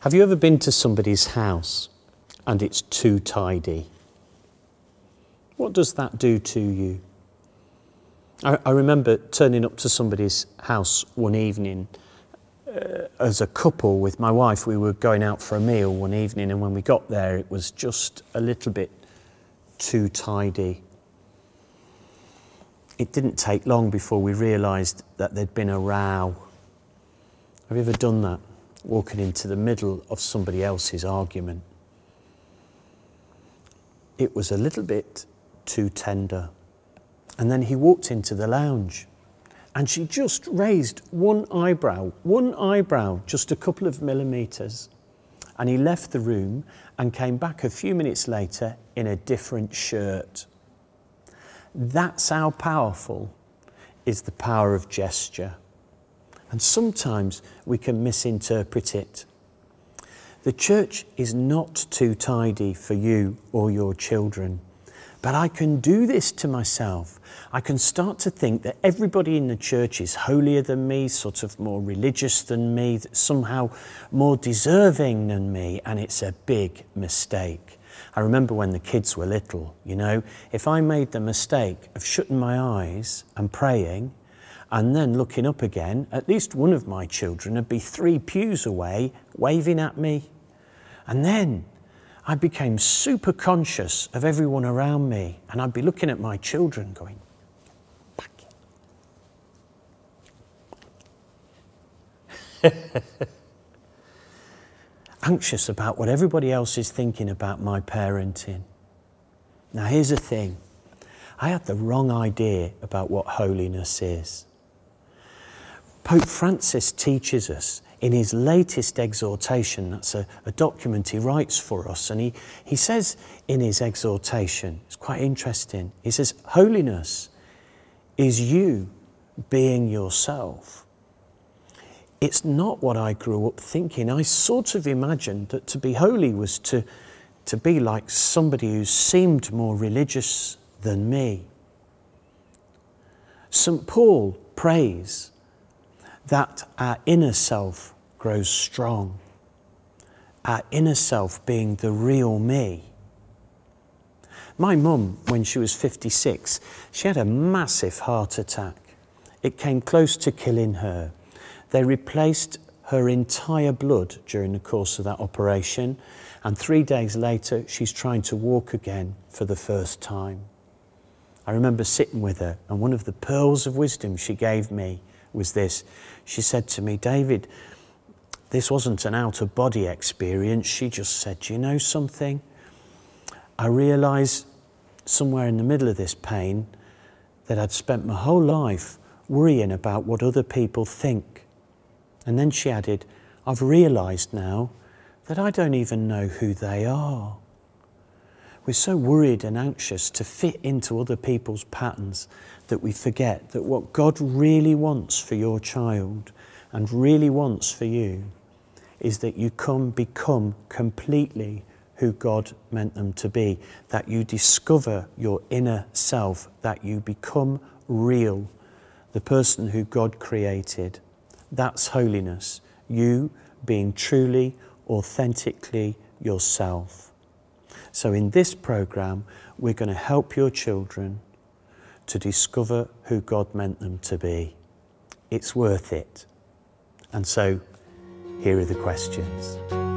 Have you ever been to somebody's house and it's too tidy? What does that do to you? I, I remember turning up to somebody's house one evening uh, as a couple with my wife. We were going out for a meal one evening, and when we got there, it was just a little bit too tidy. It didn't take long before we realised that there'd been a row. Have you ever done that? Walking into the middle of somebody else's argument. It was a little bit too tender. And then he walked into the lounge and she just raised one eyebrow, one eyebrow, just a couple of millimetres. And he left the room and came back a few minutes later in a different shirt. That's how powerful is the power of gesture. And sometimes we can misinterpret it. The church is not too tidy for you or your children. But I can do this to myself. I can start to think that everybody in the church is holier than me, sort of more religious than me, somehow more deserving than me, and it's a big mistake. I remember when the kids were little, you know, if I made the mistake of shutting my eyes and praying and then looking up again, at least one of my children would be three pews away waving at me. And then I became super conscious of everyone around me, and I'd be looking at my children going, Anxious about what everybody else is thinking about my parenting. Now, here's the thing I had the wrong idea about what holiness is. Pope Francis teaches us in his latest exhortation, that's a, a, document he writes for us, and he, he says in his exhortation, it's quite interesting, he says, Holiness is you being yourself. It's not what I grew up thinking. I sort of imagined that to be holy was to, to be like somebody who seemed more religious than me. St. Paul prays that our inner self grows strong. Our inner self being the real me. My mum, when she was 56, she had a massive heart attack. It came close to killing her. They replaced her entire blood during the course of that operation, and three days later, she's trying to walk again for the first time. I remember sitting with her, and one of the pearls of wisdom she gave me was this. She said to me, David, this wasn't an out of body experience. She just said, you know something? I realise somewhere in the middle of this pain that I'd spent my whole life worrying about what other people think. And then she added, I've realised now that I don't even know who they are. We're so worried and anxious to fit into other people's patterns that we forget that what God really wants for your child and really wants for you is that you come become completely who God meant them to be, that you discover your inner self, that you become real, the person who God created. That's holiness, you being truly, authentically yourself. So, in this program, we're going to help your children to discover who God meant them to be. It's worth it. And so, here are the questions.